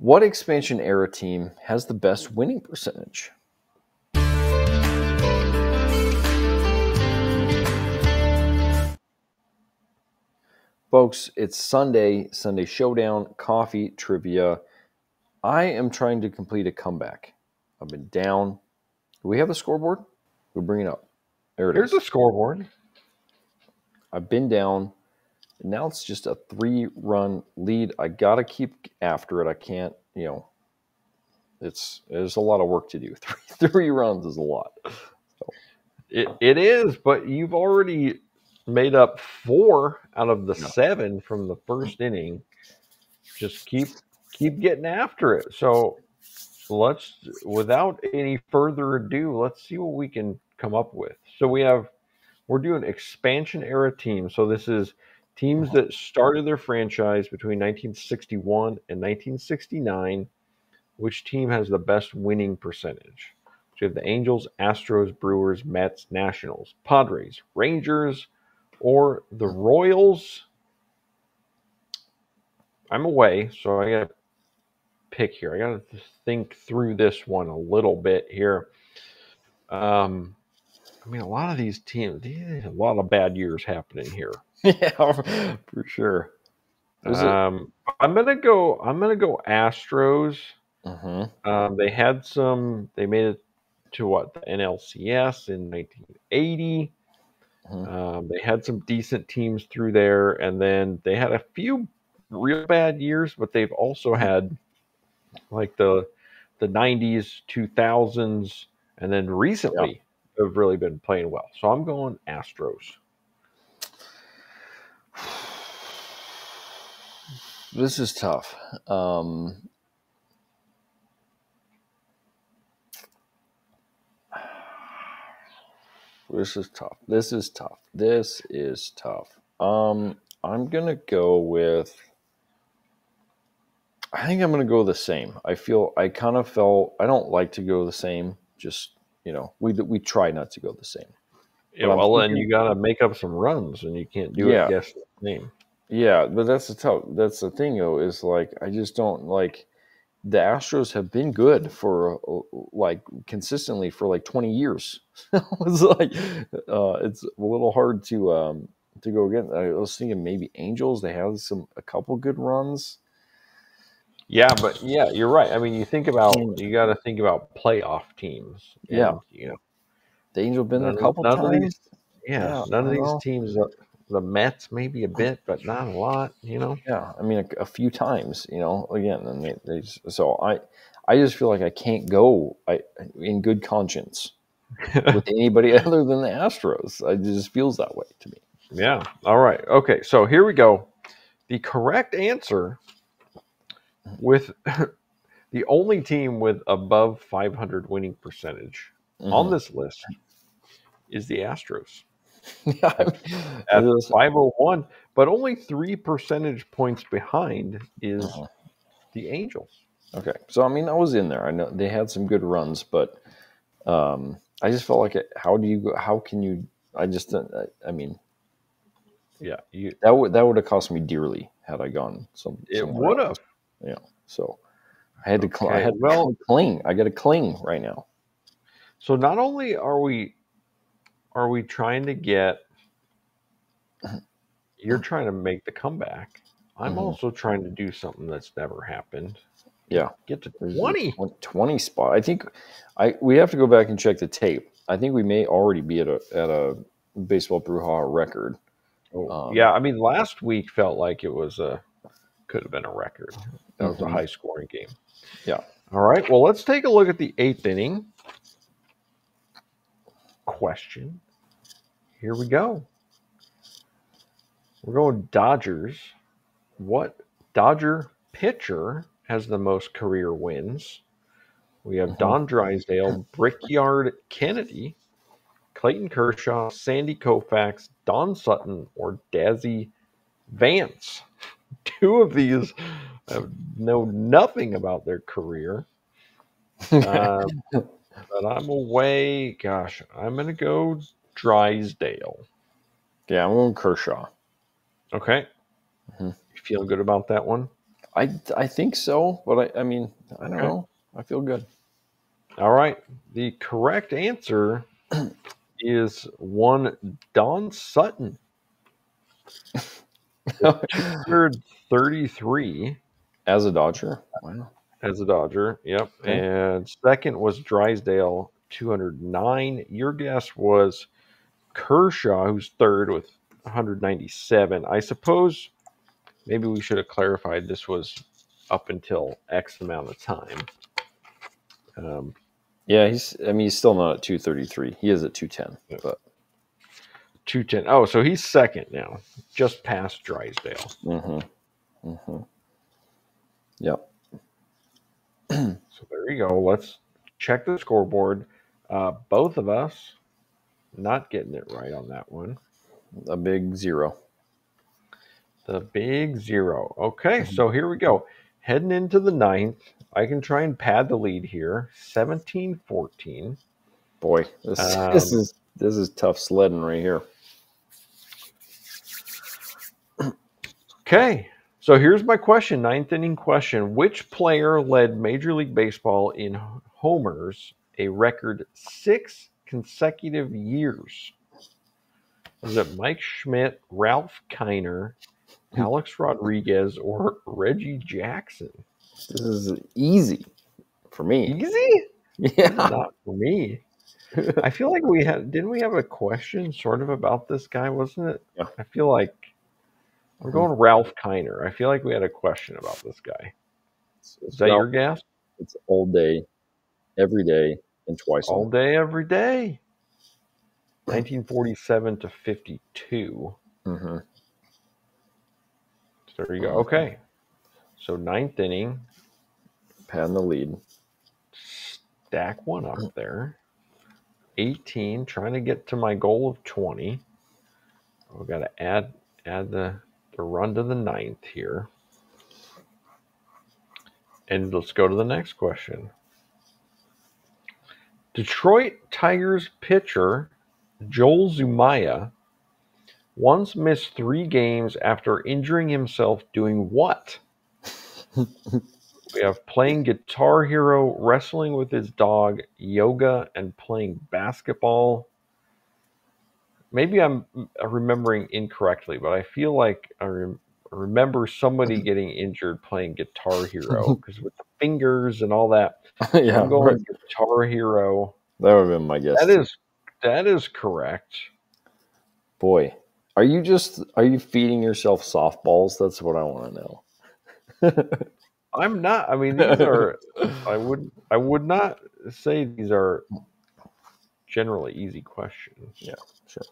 What expansion era team has the best winning percentage? Folks, it's Sunday, Sunday Showdown, coffee, trivia. I am trying to complete a comeback. I've been down. Do we have the scoreboard? We'll bring it up. There it Here's is. a scoreboard. I've been down. Now it's just a three run lead. I got to keep after it. I can't, you know, it's there's a lot of work to do. Three, three runs is a lot. It, it is, but you've already made up four out of the Yeah. seven from the first inning. Just keep keep getting after it. So let's, without any further ado, let's see what we can come up with. So we have, we're doing expansion era teams. So this is teams that started their franchise between 1961 and 1969. Which team has the best winning percentage? So you have the Angels, Astros, Brewers, Mets, Nationals, Padres, Rangers, or the Royals. I'm away, so I got to pick here. I got to think through this one a little bit here. Um, I mean, a lot of these teams, a lot of bad years happening here. yeah, for sure. Um, I'm gonna go. I'm gonna go Astros. Mhm. Um, they had some. They made it to what the NLCS in 1980. Mhm. Um, they had some decent teams through there, and then they had a few real bad years, but they've also had like the the 90s, 2000s, and then recently have really been playing well. So I'm going Astros. This is tough. Um, this is tough. This is tough. This is tough. Um, I'm gonna go with. I think I'm gonna go the same. I feel I kind of felt I don't like to go the same. Just you know, we we try not to go the same. Yeah, But well, and you got to make up some runs, and you can't do Yeah. it guess name. Yeah, but that's the tough. That's the thing, though, is like I just don't like the Astros have been good for uh, like consistently for like twenty years. it's like uh, it's a little hard to um to go again. I was thinking maybe Angels. They have some a couple good runs. Yeah, but yeah, you're right. I mean, you think about Mm. you got to think about playoff teams. and, Yeah. you know, The Angels been there a couple times. these- yeah, Yeah, none of these teams. uh, The Mets maybe a bit, but not a lot. You know. Yeah, I mean a, a few times, you know. Again, and they, they so I I just feel like I can't go I in good conscience with anybody other than the Astros. It just feels that way to me. Yeah. All right. Okay. So here we go. The correct answer with the only team with above 500 winning percentage on Mhm. this list is the Astros yeah, I at mean, 501, but only three percentage points behind is Uh-huh. the Angels. okay. So I mean, I was in there. I know they had some good runs, but um, I just felt like, it, how do you go? How can you? I just, I, I mean, Yeah, you, that would that would have cost me dearly had I gone some. it would have. Yeah, So I had to. Cl- I had well- cling. I got to cling right now. So not only are we are we trying to get you're trying to make the comeback. I'm Mhm. also trying to do something that's never happened. Yeah. Get to There's 20. 20 spot. I think I we have to go back and check the tape. I think we may already be at a at a baseball Brewhaha record. Um, yeah, I mean last week felt like it was a could have been a record. That was a Mhm. high scoring game. Yeah. All right. Well, let's take a look at the eighth inning. Question. Here we go. We're going Dodgers. What Dodger pitcher has the most career wins? We have Mhm. Don Drysdale, Brickyard Kennedy, Clayton Kershaw, Sandy Koufax, Don Sutton, or Dazzy Vance. Two of these know nothing about their career. Um, but I'm away. Gosh, I'm going to go Drysdale. yeah, I'm going Kershaw. Okay. Mhm. You feeling good about that one? I I think so, but I I mean I don't Okay. know. I feel good. All right. The correct answer is one Don Sutton. 233 As a Dodger, wow. As a Dodger. Yep. Okay. And second was Drysdale, 209. Your guess was Kershaw, who's third with 197. I suppose maybe we should have clarified this was up until X amount of time. Um, Yeah, he's. I mean, he's still not at two thirty three. He is at two ten. Yeah. But 210. Oh, so he's second now, just past Drysdale. mm-hmm, mm-hmm. Yep. You go. Let's check the scoreboard. Uh, both of us not getting it right on that one. A big zero. The big zero. Okay, so here we go. Heading into the ninth. I can try and pad the lead here. 17 14. Boy, this, this Um, is this is tough sledding right here. Okay, so here's my question ninth inning question. Which player led Major League Baseball in homers a record six consecutive years? Was it Mike Schmidt, Ralph Kiner, hmm. Alex Rodriguez, or Reggie Jackson? This is easy for me. Easy? Yeah. Not for me. I feel like we had didn't we have a question sort of about this guy, wasn't it? Yeah. I feel like I'm going Ralph Kiner. I feel like we had a question about this guy. Is that your guess? It's all day, every day, and twice All month. day, every day. 1947 to 52. Mm-hmm. So there you go. Okay. So ninth inning, Pan the lead. stack one up there. 18, trying to get to my goal of 20. We've got to add add the, the run to the ninth here. And let's go to the next question. Detroit Tigers pitcher Joel Zumaya once missed three games after injuring himself doing what? We have playing Guitar Hero, wrestling with his dog, yoga, and playing basketball. Maybe I'm uh, remembering incorrectly, but I feel like I rem- remember somebody getting injured playing Guitar Hero because with the fingers and all that. yeah, I'm going right. Guitar Hero. that would have been my guess. That is that is correct. boy. Are you just are you feeding yourself softballs? That's what I want to know. I'm not. I mean, these are. I would. I would not say these are generally easy questions. Yeah, sure.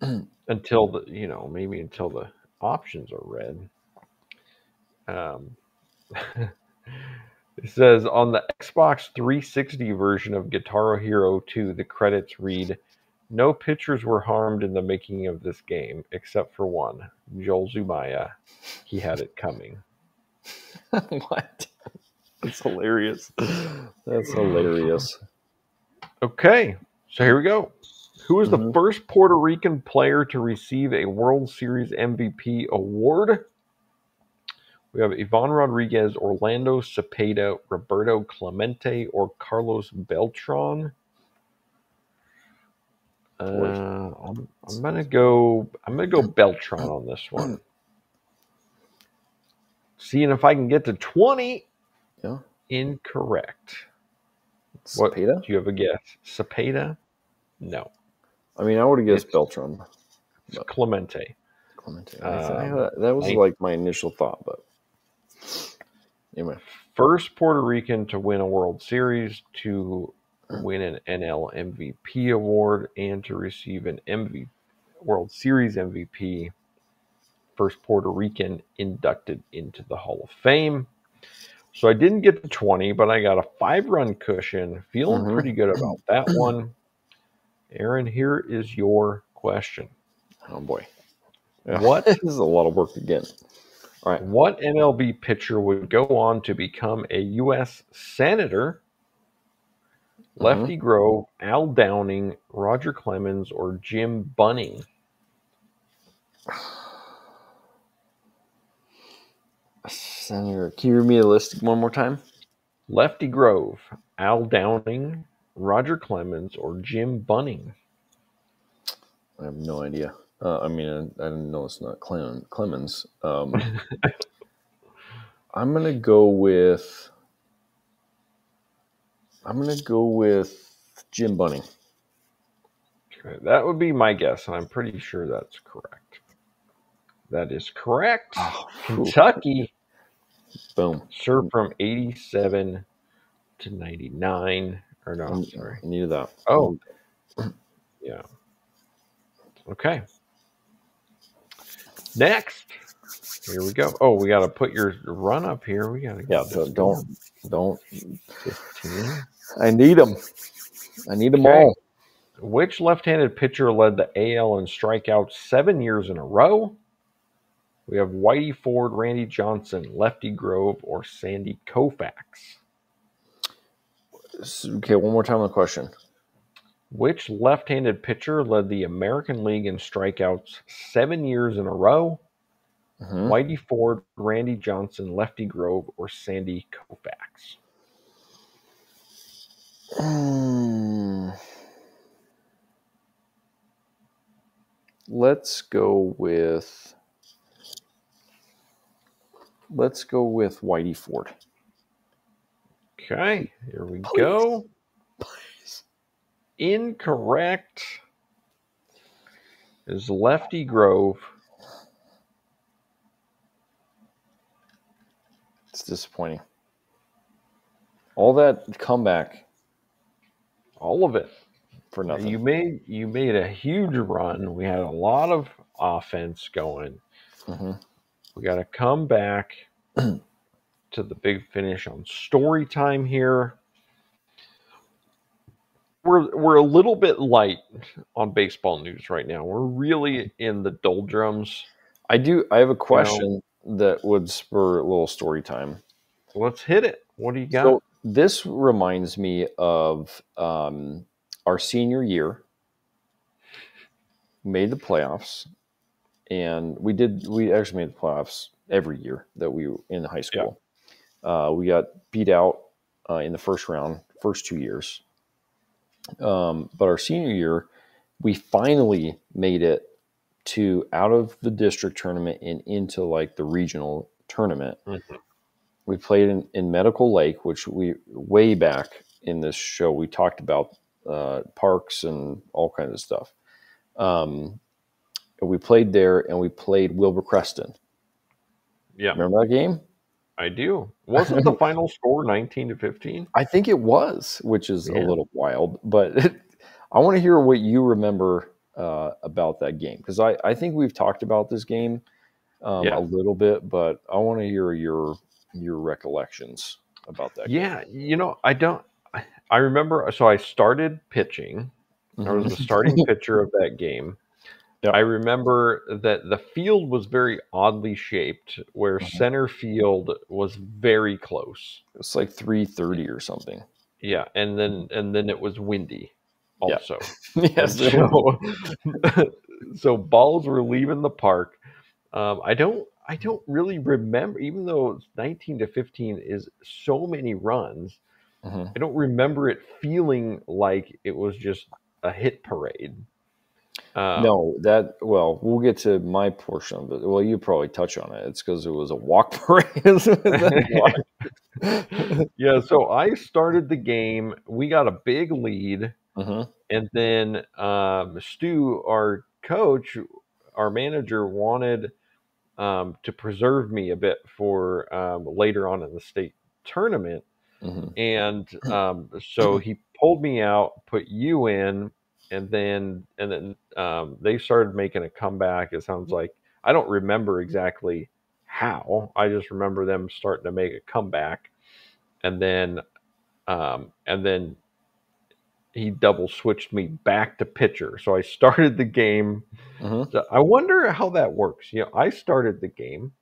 until the you know maybe until the options are read. Um, it says on the Xbox 360 version of Guitar Hero 2, the credits read, "No pitchers were harmed in the making of this game except for one, Joel Zumaya. He had it coming." what? That's hilarious. That's hilarious. Okay, so here we go. Who is the Mhm. first Puerto Rican player to receive a World Series MVP award? We have Ivan Rodriguez, Orlando Cepeda, Roberto Clemente, or Carlos Beltran. Uh, I'm, I'm gonna go. I'm gonna go Beltran on this one. Seeing if I can get to 20. Yeah. Incorrect. What- Cepeda? Do you have a guess? Cepeda? No. I mean, I would have guessed It's- Beltran. It's Clemente. Clemente. Um, that was I- like my initial thought, but anyway. First Puerto Rican to win a World Series, to win an NL MVP award, and to receive an MVP World Series MVP. First Puerto Rican inducted into the Hall of Fame. So I didn't get the 20, but I got a five run cushion. Feeling Mhm. pretty good about that one. Aaron, here is your question. Oh boy. What this is a lot of work again. All right. What MLB pitcher would go on to become a U.S. Senator? Lefty mm-hmm. Grove, Al Downing, Roger Clemens, or Jim Bunning? Senator, can you read me the list one more time? Lefty Grove, Al Downing, Roger Clemens, or Jim Bunning. I have no idea. Uh, I mean, I, I didn't know it's not Clem, Clemens. Um, I'm gonna go with. I'm gonna go with Jim Bunning. Okay, that would be my guess, and I'm pretty sure that's correct. That is correct. Oh. Kentucky Boom. served from 87 to 99. Or no, um, I sorry. needed that. Oh, um, yeah. Okay. Next, here we go. Oh, we got to put your run up here. We got to yeah. so Don't don't. 15. I need them. I need them Okay. all. Which left-handed pitcher led the AL in strikeouts seven years in a row? We have Whitey Ford, Randy Johnson, Lefty Grove, or Sandy Koufax. Okay, one more time on the question. Which left-handed pitcher led the American League in strikeouts seven years in a row? Mhm. Whitey Ford, Randy Johnson, Lefty Grove, or Sandy Koufax? Mm. Let's go with. Let's go with Whitey Ford. Okay, here we Please. go. Please. Incorrect. Is Lefty Grove. It's disappointing. All that comeback All of it. for nothing. You made you made a huge run. We had a lot of offense going. Mhm. We got to come back to the big finish on story time here. We're we're a little bit light on baseball news right now. We're really in the doldrums. I do. I have a question that would spur a little story time. Let's hit it. What do you got? So this reminds me of um, our senior year. Made the playoffs, and we did. We actually made the playoffs every year that we were in high school. Uh, we got beat out uh, in the first round, first two years. Um, but our senior year, we finally made it to out of the district tournament and into like the regional tournament. Mhm. we played in, in medical lake which we way back in this show we talked about uh, parks and all kinds of stuff. Um, and we played there and we played wilbur creston. Yeah, remember that game I do. Wasn't the final score 19 to 15? i think it was which is Yeah. a little wild but i want to hear what you remember uh, about that game because I, I think we've talked about this game um, Yeah. a little bit but i want to hear your your recollections about that game. Yeah, you know, I don't I- I remember so I started pitching I was the starting pitcher of that game. Yep. I remember that the field was very oddly shaped, where Mhm. center field was very close. it's like 3.30 or something Yeah, and then and then it was windy, also. yes so, so balls were leaving the park. Um, I don't I don't really remember, even though it's 19 to 15 is so many runs. Mhm. I don't remember it feeling like it was just a hit parade. Um, no, that well, we'll get to my portion of it. Well, you probably touch on it. It's because it was a walk parade. yeah, so I started the game. We got a big lead, Mhm. and then um, Stu, our coach, our manager, wanted um, to preserve me a bit for um, later on in the state tournament, Mhm. and um, so he pulled me out, put you in, and then and then um, they started making a comeback. It sounds like I don't remember exactly how. I just remember them starting to make a comeback, and then um, and then he double switched me back to pitcher. So I started the game. Mhm. So I wonder how that works. You know, I started the game.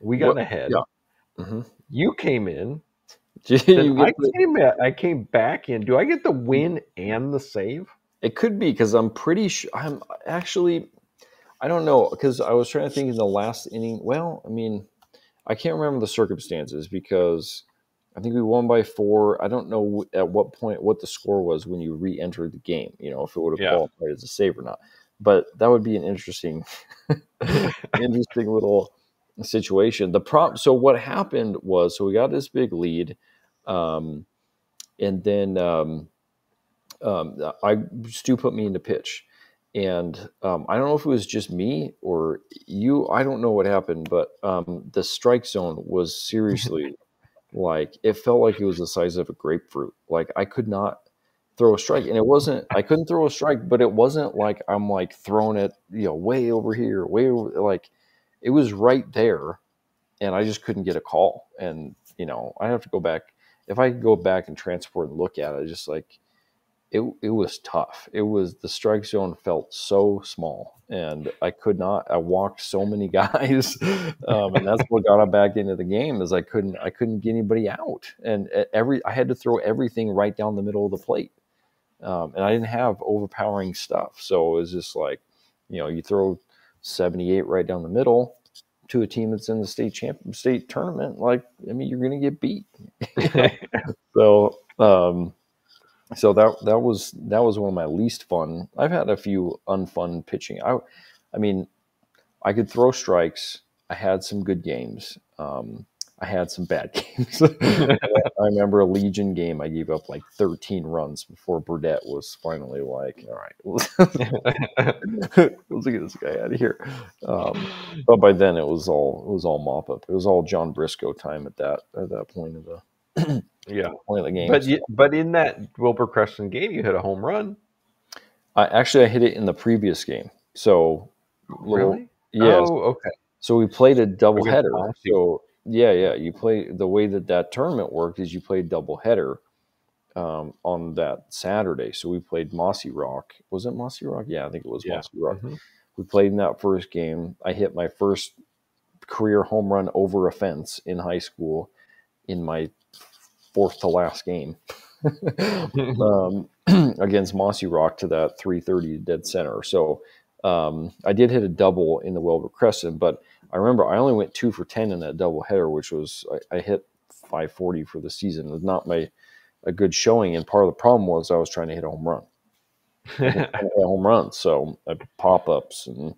We got What- ahead. yeah. Mhm. You came in. You I came. At, I came back in. Do I get the win and the save? It could be because I'm pretty sure. I'm actually, I don't know because I was trying to think in the last inning. Well, I mean, I can't remember the circumstances because I think we won by four. I don't know at what point what the score was when you re-entered the game. You know, if it would have Yeah. qualified as a save or not. But that would be an interesting, interesting little situation. The prop. So what happened was, so we got this big lead, um, and then um, um, I Stu put me into pitch, and um, I don't know if it was just me or you. I don't know what happened, but um, the strike zone was seriously like it felt like it was the size of a grapefruit. Like I could not throw a strike, and it wasn't. I couldn't throw a strike, but it wasn't like I'm like throwing it, you know, way over here, way over. Like it was right there, and I just couldn't get a call. And you know, I have to go back. If I could go back and transport and look at it, just like it, it was tough. It was the strike zone felt so small, and I could not. I walked so many guys, um, and that's what got I back into the game. Is I couldn't I couldn't get anybody out, and every I had to throw everything right down the middle of the plate, um, and I didn't have overpowering stuff. So it was just like, you know, you throw seventy eight right down the middle to a team that's in the state champ state tournament. Like, I mean, you're going to get beat. So, um, so that that was that was one of my least fun. I've had a few unfun pitching. I, I mean, I could throw strikes. I had some good games. Um, I had some bad games. I remember a Legion game. I gave up like 13 runs before Burdett was finally like, "All right, let's, get this guy out of here." Um, but by then, it was all it was all mop up. It was all John Briscoe time at that at that point of the yeah. point of the game. But you, but in that Wilbur Creston game, you hit a home run. I actually I hit it in the previous game. So Really? yeah. Oh, okay. So we played a double header. So yeah, yeah. You play the way that that tournament worked is you played double header um, on that Saturday. So we played Mossyrock. Was it Mossyrock? Yeah, I think it was Yeah. Mossyrock. Mhm. We played in that first game. I hit my first career home run over a fence in high school in my fourth to last game. um, against Mossyrock to that 330 dead center. So um, I did hit a double in the Wilbur Creston, but I remember I only went two for 10 in that double header, which was I, I hit 540 for the season. It was not my a good showing, and part of the problem was I was trying to hit a home run, trying to hit a home run. So uh, pop ups and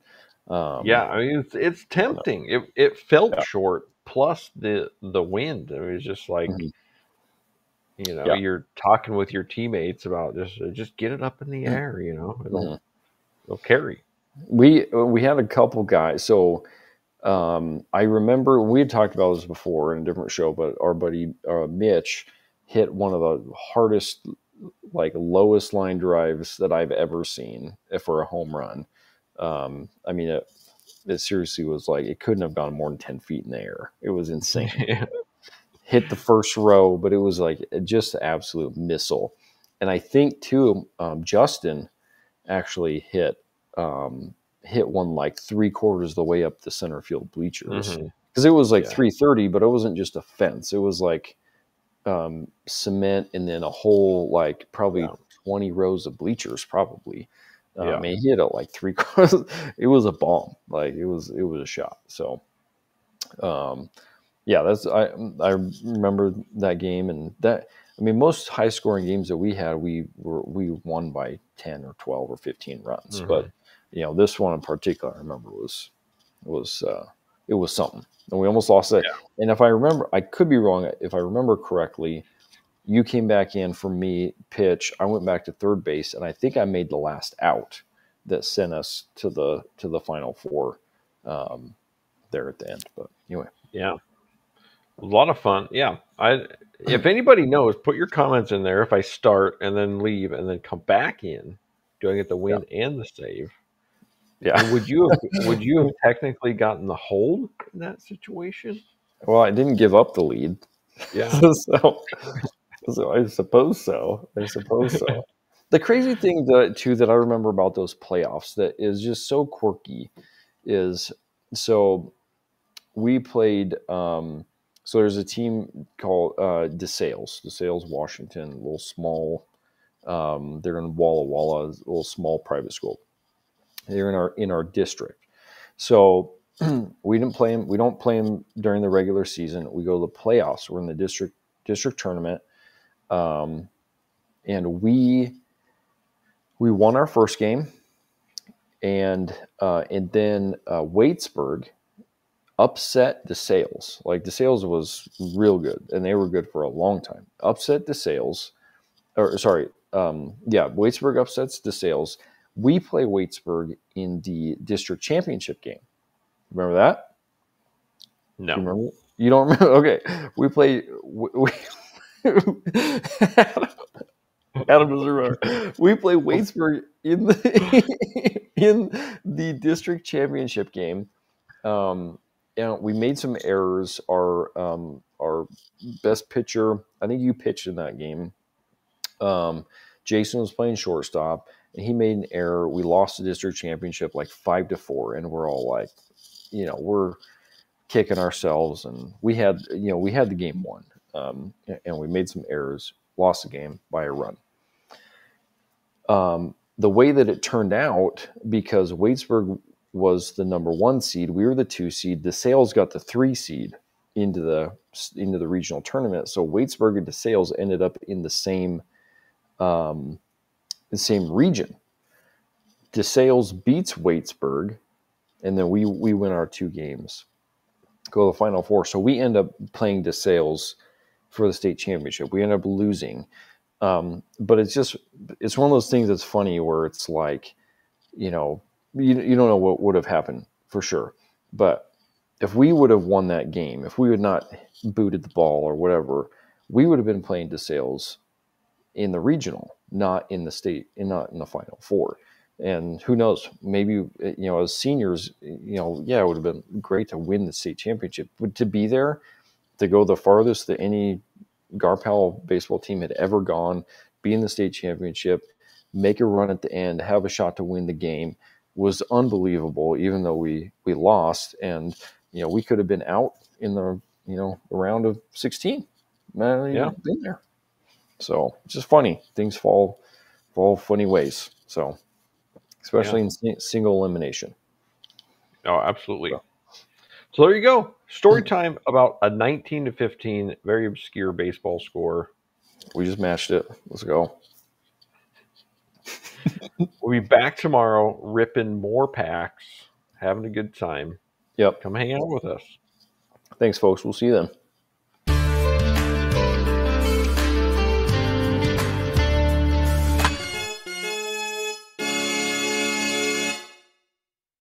um, yeah, I mean it's, it's tempting. It it felt Yeah. short. Plus the the wind. It was just like Mhm. You know Yeah. you're talking with your teammates about just just get it up in the Mhm. air. You know it'll Mhm. it'll carry. we we had a couple guys. So um, I remember we had talked about this before in a different show, but our buddy uh, Mitch hit one of the hardest, like lowest line drives that I've ever seen for a home run. Um, I mean, it, it seriously was like it couldn't have gone more than ten feet in the air. It was insane. Hit the first row, but it was like just an absolute missile. And I think too, um, Justin actually hit um, hit one like three quarters of the way up the center field bleachers because it was like Yeah. 330, but it wasn't just a fence. It was like um, cement and then a whole like probably Yeah. 20 rows of bleachers probably. Um, Yeah. and he hit it like three quarters. it was a bomb. Like it was, it was a shot. So, um, yeah, that's, I, I remember that game and that, I mean, most high scoring games that we had, we were, we won by 10 or 12 or 15 runs. Mhm. But, you know, this one in particular, I remember was, was, uh, it was something. And we almost lost that. Yeah. And if I remember, I could be wrong. If I remember correctly, you came back in for me pitch. I went back to third base, and I think I made the last out that sent us to the to the final four um, there at the end. But anyway, Yeah. A lot of fun. Yeah. I if anybody knows, put your comments in there if I start and then leave and then come back in. Do I get the win and the save? yeah. And would you have, would you have technically gotten the hold in that situation? Well, I didn't give up the lead, Yeah. so so I suppose so. I suppose so. the crazy thing that too that I remember about those playoffs that is just so quirky is so we played um so there's a team called uh DeSales, DeSales Washington, a little small um they're in Walla Walla, a little small private school. They're in our in our district. So we didn't play them. We don't play them during the regular season. We go to the playoffs. We're in the district district tournament, um, and we we won our first game, and uh, and then uh, Waitsburg upset DeSales. Like DeSales was real good, and they were good for a long time. Upset DeSales, or sorry, um, yeah, Waitsburg upsets DeSales. We play Waitsburg in the district championship game. Remember that? No. You, remember? you don't remember? Okay, we play. We, we Adam doesn't remember. We play Waitsburg in the in the district championship game. Um, and we made some errors. Our um, our best pitcher, I think you pitched in that game. Um, Jason was playing shortstop, and he made an error. We lost the district championship like five to four, and we're all like, you know, we're kicking ourselves, and we had, you know, we had the game won, um, and we made some errors, lost the game by a run. Um, the way that it turned out, because Waitsburg was the number one seed, we were the two seed. DeSales got the three seed into the into the regional tournament. So Waitsburg and DeSales ended up in the same um, the same region. DeSales beats Waitsburg, and then we we win our two games, go to the final four. So we end up playing DeSales for the state championship. We end up losing, um, but it's just it's one of those things that's funny where it's like, you know, you you don't know what would have happened for sure, but if we would have won that game, if we had not booted the ball or whatever, we would have been playing DeSales in the regional, not in the state, and not in the final four. And who knows? Maybe you know, as seniors, you know, yeah, it would have been great to win the state championship, but to be there, to go the farthest that any Garpal baseball team had ever gone, be in the state championship, make a run at the end, have a shot to win the game, was unbelievable. Even though we we lost, and you know, we could have been out in the you know the round of sixteen. Man, yeah, been there. So it's just funny. Things fall fall funny ways. So especially yeah. in single elimination. Oh, absolutely. So. so there you go. Story hmm. time about a 19 to 15, very obscure baseball score. We just matched it. Let's go. we'll be back tomorrow, ripping more packs, having a good time. Yep. Come hang out with us. Thanks, folks. We'll see you then.